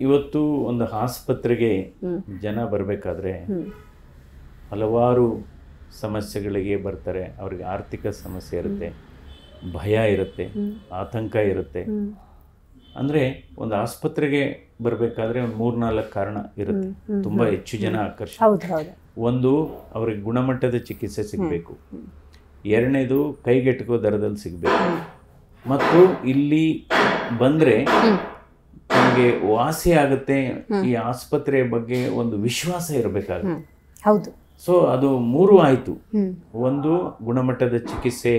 ಇವತ್ತು ಒಂದು ಆಸ್ಪತ್ರೆಗೆ ಜನ ಬರಬೇಕಾದ್ರೆ ಹಲವಾರು ಸಮಸ್ಯೆಗಳಿಗೆ ಬರ್ತಾರೆ. ಅವ್ರಿಗೆ ಆರ್ಥಿಕ ಸಮಸ್ಯೆ ಇರುತ್ತೆ. ಭಯ ಇರುತ್ತೆ. ಆತಂಕ ಇರುತ್ತೆ. ಅಂದರೆ ಒಂದು ಆಸ್ಪತ್ರೆಗೆ ಬರಬೇಕಾದ್ರೆ ಒಂದು ಮೂರ್ನಾಲ್ಕು ಕಾರಣ ಇರುತ್ತೆ. ತುಂಬ ಹೆಚ್ಚು ಜನ ಆಕರ್ಷ ಹೌದು ಹೌದು. ಒಂದು ಅವ್ರಿಗೆ ಗುಣಮಟ್ಟದ ಚಿಕಿತ್ಸೆ ಸಿಗಬೇಕು. ಎರಡನೇದು ಕೈಗೆಟುಕೋ ದರದಲ್ಲಿ ಸಿಗಬೇಕು. ಮತ್ತು ಇಲ್ಲಿ ಬಂದರೆ ನಮಗೆ ವಾಸಿ ಆಗುತ್ತೆ ಈ ಆಸ್ಪತ್ರೆಯ ಬಗ್ಗೆ ಒಂದು ವಿಶ್ವಾಸ ಇರಬೇಕಾಗುತ್ತೆ. ಹೌದು. ಸೊ ಅದು ಮೂರು ಆಯಿತು. ಒಂದು ಗುಣಮಟ್ಟದ ಚಿಕಿತ್ಸೆ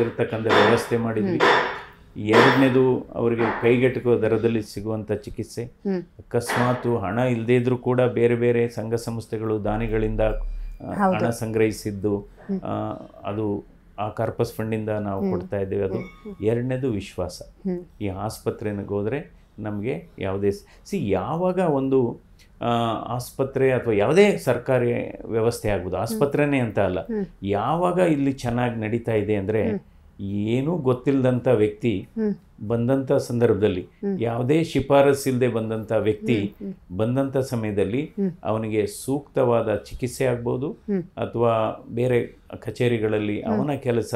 ಇರತಕ್ಕಂಥ ವ್ಯವಸ್ಥೆ ಮಾಡಿದ್ವಿ. ಎರಡನೇದು ಅವರಿಗೆ ಕೈಗೆಟುಕುವ ದರದಲ್ಲಿ ಸಿಗುವಂಥ ಚಿಕಿತ್ಸೆ. ಅಕಸ್ಮಾತ್ ಹಣ ಇಲ್ಲದೇ ಇದ್ರೂ ಕೂಡ ಬೇರೆ ಬೇರೆ ಸಂಘ ಸಂಸ್ಥೆಗಳು ದಾನಿಗಳಿಂದ ಹಣ ಸಂಗ್ರಹಿಸಿದ್ದು ಅದು ಆ ಕಾರ್ಪಸ್ ಫಂಡಿಂದ ನಾವು ಕೊಡ್ತಾ ಇದ್ದೇವೆ. ಅದು ಎರಡನೇದು ವಿಶ್ವಾಸ. ಈ ಆಸ್ಪತ್ರೆಗೆ ಹೋದರೆ ನಮಗೆ ಯಾವುದೇ ಸಿ ಯಾವಾಗ ಒಂದು ಆಸ್ಪತ್ರೆ ಅಥವಾ ಯಾವುದೇ ಸರ್ಕಾರಿ ವ್ಯವಸ್ಥೆ ಆಗ್ಬೋದು. ಆಸ್ಪತ್ರೆನೇ ಅಂತ ಅಲ್ಲ. ಯಾವಾಗ ಇಲ್ಲಿ ಚೆನ್ನಾಗಿ ನಡೀತಾ ಇದೆ ಅಂದರೆ ಏನೂ ಗೊತ್ತಿಲ್ಲದಂಥ ವ್ಯಕ್ತಿ ಬಂದಂಥ ಸಂದರ್ಭದಲ್ಲಿ ಯಾವುದೇ ಶಿಫಾರಸ್ಸಿಲ್ಲದೆ ಬಂದಂಥ ವ್ಯಕ್ತಿ ಬಂದಂಥ ಸಮಯದಲ್ಲಿ ಅವನಿಗೆ ಸೂಕ್ತವಾದ ಚಿಕಿತ್ಸೆ ಆಗ್ಬೋದು ಅಥವಾ ಬೇರೆ ಕಚೇರಿಗಳಲ್ಲಿ ಅವನ ಕೆಲಸ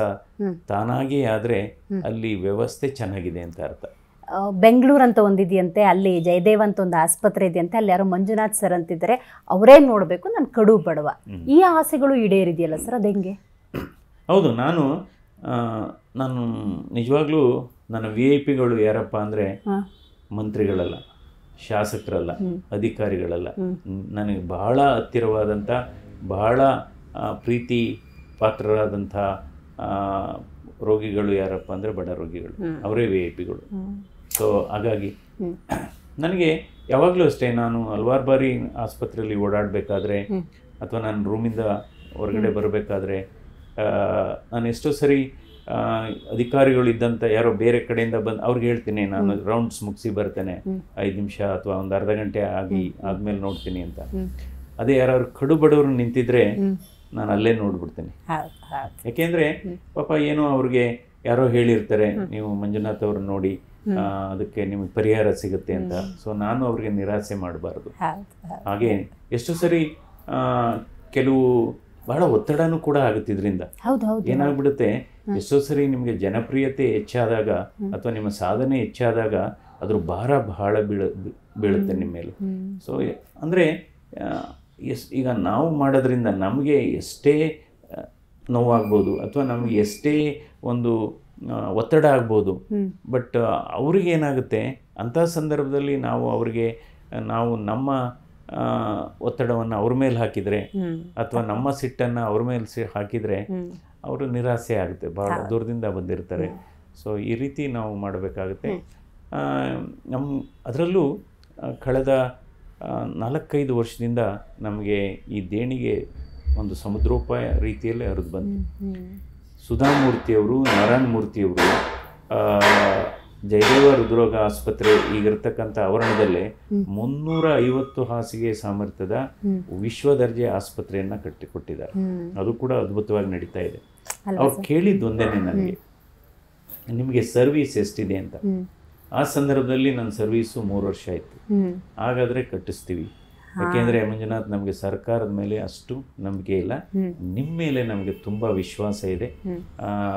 ತಾನಾಗೇ ಆದರೆ ಅಲ್ಲಿ ವ್ಯವಸ್ಥೆ ಚೆನ್ನಾಗಿದೆ ಅಂತ ಅರ್ಥ. ಬೆಂಗಳೂರು ಅಂತ ಒಂದಿದೆಯಂತೆ ಅಲ್ಲಿ ಜಯದೇವ್ ಅಂತ ಒಂದು ಆಸ್ಪತ್ರೆ ಇದೆಯಂತೆ ಅಲ್ಲಿ ಯಾರೋ ಮಂಜುನಾಥ್ ಸರ್ ಅಂತಿದ್ದಾರೆ ಅವರೇ ನೋಡಬೇಕು ನಾನು ಕಡು ಬಡವ. ಈ ಆಸೆಗಳು ಈಡೇರಿದೆಯಲ್ಲ ಸರ್ ಅದು ಹೆಂಗೆ ಹೌದು ನಾನು ನಾನು ನಿಜವಾಗ್ಲೂ ನನ್ನ ವಿ ಐ ಪಿಗಳು ಯಾರಪ್ಪ ಅಂದರೆ ಮಂತ್ರಿಗಳಲ್ಲ ಶಾಸಕರಲ್ಲ ಅಧಿಕಾರಿಗಳಲ್ಲ. ನನಗೆ ಬಹಳ ಹತ್ತಿರವಾದಂಥ ಬಹಳ ಪ್ರೀತಿ ಪಾತ್ರರಾದಂಥ ರೋಗಿಗಳು ಯಾರಪ್ಪ ಅಂದರೆ ಬಡ ರೋಗಿಗಳು. ಅವರೇ ವಿ ಐ ಪಿಗಳು ಸೊ ಹಾಗಾಗಿ ನನಗೆ ಯಾವಾಗಲೂ ಅಷ್ಟೇ ನಾನು ಹಲವಾರು ಬಾರಿ ಆಸ್ಪತ್ರೆಯಲ್ಲಿ ಓಡಾಡಬೇಕಾದ್ರೆ ಅಥವಾ ನಾನು ರೂಮಿಂದ ಹೊರಗಡೆ ಬರಬೇಕಾದ್ರೆ ನಾನು ಎಷ್ಟೋ ಸರಿ ಅಧಿಕಾರಿಗಳು ಇದ್ದಂಥ ಯಾರೋ ಬೇರೆ ಕಡೆಯಿಂದ ಬಂದು ಅವ್ರಿಗೆ ಹೇಳ್ತೀನಿ ನಾನು ರೌಂಡ್ಸ್ ಮುಗಿಸಿ ಬರ್ತೇನೆ ಐದು ನಿಮಿಷ ಅಥವಾ ಒಂದು ಅರ್ಧ ಗಂಟೆ ಆಗಿ ಆದಮೇಲೆ ನೋಡ್ತೀನಿ ಅಂತ. ಅದೇ ಯಾರು ಕಡು ಬಡವರು ನಿಂತಿದ್ರೆ ನಾನು ಅಲ್ಲೇ ನೋಡ್ಬಿಡ್ತೀನಿ. ಯಾಕೆಂದ್ರೆ ಪಾಪ ಏನೋ ಅವ್ರಿಗೆ ಯಾರೋ ಹೇಳಿರ್ತಾರೆ ನೀವು ಮಂಜುನಾಥ್ ಅವ್ರನ್ನ ನೋಡಿ ಅದಕ್ಕೆ ನಿಮಗೆ ಪರಿಹಾರ ಸಿಗುತ್ತೆ ಅಂತ. ಸೊ ನಾನು ಅವ್ರಿಗೆ ನಿರಾಸೆ ಮಾಡಬಾರ್ದು. ಹಾಗೆ ಎಷ್ಟು ಸರಿ ಆ, ಕೆಲವು ಬಹಳ ಒತ್ತಡನೂ ಕೂಡ ಆಗುತ್ತೆ ಇದರಿಂದ ಏನಾಗ್ಬಿಡುತ್ತೆ ಎಷ್ಟೋ ಸರಿ ನಿಮಗೆ ಜನಪ್ರಿಯತೆ ಹೆಚ್ಚಾದಾಗ ಅಥವಾ ನಿಮ್ಮ ಸಾಧನೆ ಹೆಚ್ಚಾದಾಗ ಅದ್ರ ಭಾರ ಬಹಳ ಬೀಳ ಬೀಳುತ್ತೆ ನಿಮ್ಮ ಮೇಲೆ. ಸೊ ಅಂದರೆ ಎಸ್ ಈಗ ನಾವು ಮಾಡೋದ್ರಿಂದ ನಮಗೆ ಎಷ್ಟೇ ನೋವಾಗ್ಬೋದು ಅಥವಾ ನಮಗೆ ಎಷ್ಟೇ ಒಂದು ಒತ್ತಡ ಆಗ್ಬೋದು. ಬಟ್ ಅವ್ರಿಗೆ ಏನಾಗುತ್ತೆ ಅಂಥ ಸಂದರ್ಭದಲ್ಲಿ ನಾವು ಅವ್ರಿಗೆ ನಾವು ನಮ್ಮ ಒತ್ತಡವನ್ನು ಅವ್ರ ಮೇಲೆ ಹಾಕಿದರೆ ಅಥವಾ ನಮ್ಮ ಸಿಟ್ಟನ್ನು ಅವ್ರ ಮೇಲೆ ಸಿ ಹಾಕಿದರೆ ಅವರು ನಿರಾಸೆ ಆಗುತ್ತೆ ಭಾಳ ದೂರದಿಂದ ಬಂದಿರ್ತಾರೆ. ಸೊ ಈ ರೀತಿ ನಾವು ಮಾಡಬೇಕಾಗುತ್ತೆ. ನಮ್ಮ ಅದರಲ್ಲೂ ಕಳೆದ ನಾಲ್ಕೈದು ವರ್ಷದಿಂದ ನಮಗೆ ಈ ದೇಣಿಗೆ ಒಂದು ಸಮುದ್ರೋಪಾಯ ರೀತಿಯಲ್ಲಿ ಹರಿದು ಬಂತು ಸುಧಾಮೂರ್ತಿಯವರು ನಾರಾಯಣ ಮೂರ್ತಿಯವರು ಜಯದೇವ ಹೃದ್ರೋಗ ಆಸ್ಪತ್ರೆ ಈಗಿರ್ತಕ್ಕಂಥ ಆವರಣದಲ್ಲೇ ಮುನ್ನೂರ ಐವತ್ತು ಹಾಸಿಗೆ ಸಾಮರ್ಥ್ಯದ ವಿಶ್ವ ದರ್ಜೆ ಆಸ್ಪತ್ರೆಯನ್ನ ಕಟ್ಟಿಕೊಟ್ಟಿದ್ದಾರೆ. ಅದು ಕೂಡ ಅದ್ಭುತವಾಗಿ ನಡೀತಾ ಇದೆ. ಅವ್ರು ಕೇಳಿದ್ದು ಒಂದೇನೆ ನನಗೆ. ನಿಮಗೆ ಸರ್ವಿಸ್ ಎಷ್ಟಿದೆ ಅಂತ. ಆ ಸಂದರ್ಭದಲ್ಲಿ ನನ್ನ ಸರ್ವೀಸು ಮೂರು ವರ್ಷ ಆಯಿತು. ಹಾಗಾದರೆ ಕಟ್ಟಿಸ್ತೀವಿ. ಯಾಕೆಂದರೆ ಮಂಜುನಾಥ್ ನಮಗೆ ಸರ್ಕಾರದ ಮೇಲೆ ಅಷ್ಟು ನಂಬಿಕೆ ಇಲ್ಲ. ನಿಮ್ಮ ಮೇಲೆ ನಮಗೆ ತುಂಬ ವಿಶ್ವಾಸ ಇದೆ.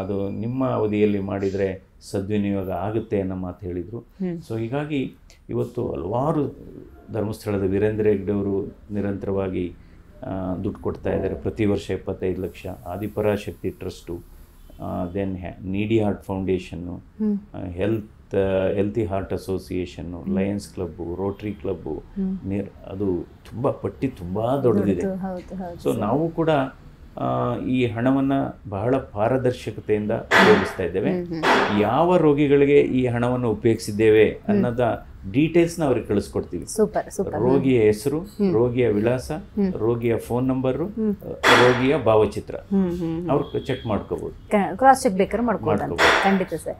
ಅದು ನಿಮ್ಮ ಅವಧಿಯಲ್ಲಿ ಮಾಡಿದರೆ ಸದ್ವಿನಿಯೋಗ ಆಗುತ್ತೆ ಅನ್ನೋ ಮಾತು ಹೇಳಿದರು. ಸೊ ಹೀಗಾಗಿ ಇವತ್ತು ಹಲವಾರು ಧರ್ಮಸ್ಥಳದ ವೀರೇಂದ್ರ ಹೆಗ್ಡೆ ಅವರು ನಿರಂತರವಾಗಿ ದುಡ್ಡು ಕೊಡ್ತಾ ಇದ್ದಾರೆ. ಪ್ರತಿ ವರ್ಷ ಎಪ್ಪತ್ತೈದು ಲಕ್ಷ. ಆದಿಪರಾಶಕ್ತಿ ಟ್ರಸ್ಟು ದೆನ್ ನೀಡಿ heart foundation. Health healthy heart association lions club rotary club ಅದು ತುಂಬ ಪಟ್ಟಿ ತುಂಬ ದೊಡ್ಡದಿದೆ. ಸೊ ನಾವು ಕೂಡ ಈ ಹಣವನ್ನು ಬಹಳ ಪಾರದರ್ಶಕತೆಯಿಂದ ಉಪಯೋಗಿಸ್ತಾ ಇದ್ದೇವೆ. ಯಾವ ರೋಗಿಗಳಿಗೆ ಈ ಹಣವನ್ನು ಉಪಯೋಗಿಸಿದ್ದೇವೆ ಅನ್ನೋದ ಡೀಟೇಲ್ಸ್ನ ಅವ್ರಿಗೆ ಕಳಿಸ್ಕೊಡ್ತೀವಿ. Super super. ರೋಗಿಯ ಹೆಸರು ರೋಗಿಯ ವಿಳಾಸ ರೋಗಿಯ ಫೋನ್ ನಂಬರು ರೋಗಿಯ ಭಾವಚಿತ್ರ. ಅವ್ರು ಚೆಕ್ ಮಾಡ್ಕೋಬಹುದು ಕ್ರಾಸ್ ಚೆಕ್ ಬೇಕಾದ್ರೆ ಮಾಡ್ಕೊಳ್ತಾನೆ ಖಂಡಿತ ಸರ್.